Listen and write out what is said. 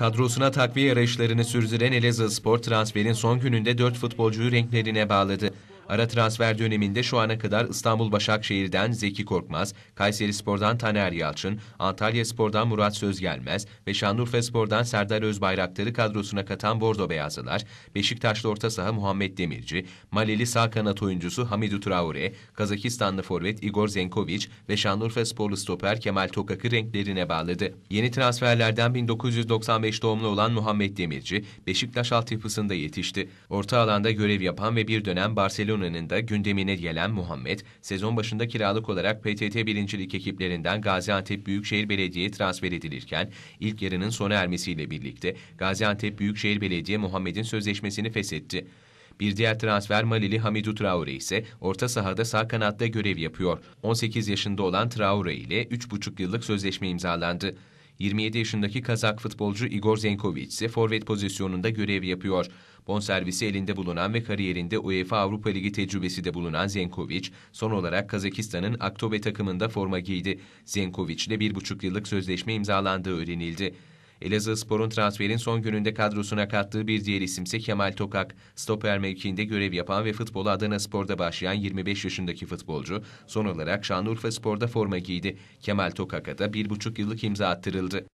Kadrosuna takviye arayışlarını sürdüren Elazığ Spor transferin son gününde 4 futbolcuyu renklerine bağladı. Ara transfer döneminde şu ana kadar İstanbul Başakşehir'den Zeki Korkmaz, Kayseri Spor'dan Taner Yalçın, Antalya Spor'dan Murat Sözgelmez ve Şanlıurfa Spor'dan Serdar Özbayraktar'ı kadrosuna katan Bordo Beyazlılar, Beşiktaşlı orta saha Muhammed Demirci, Malili sağ kanat oyuncusu Hamidou Traore, Kazakistanlı forvet Igor Zenkovic ve Şanlıurfa Sporlu stoper Kemal Tokak'ı renklerine bağladı. Yeni transferlerden 1995 doğumlu olan Muhammed Demirci, Beşiktaş altyapısında yetişti. Orta alanda görev yapan ve bir dönem Barcelona Barcelona'nın da gündemine gelen Muhammed, sezon başında kiralık olarak PTT birincilik ekiplerinden Gaziantep Büyükşehir Belediye transfer edilirken, ilk yarının sona ermesiyle birlikte Gaziantep Büyükşehir Belediye Muhammed'in sözleşmesini feshetti. Bir diğer transfer Malili Hamidou Traore ise orta sahada sağ kanatta görev yapıyor. 18 yaşında olan Traore ile 3,5 yıllık sözleşme imzalandı. 27 yaşındaki Kazak futbolcu Igor Zenkovic ise forvet pozisyonunda görev yapıyor. Bonservisi elinde bulunan ve kariyerinde UEFA Avrupa Ligi tecrübesi de bulunan Zenkovic, son olarak Kazakistan'ın Aktobe takımında forma giydi. Zenkovic ile bir buçuk yıllık sözleşme imzalandığı öğrenildi. Elazığ Spor'un transferin son gününde kadrosuna kattığı bir diğer isimse Kemal Tokak. Stoper mevkiinde görev yapan ve futbolu Adana Spor'da başlayan 25 yaşındaki futbolcu son olarak Şanlıurfa Spor'da forma giydi. Kemal Tokak'a da bir buçuk yıllık imza attırıldı.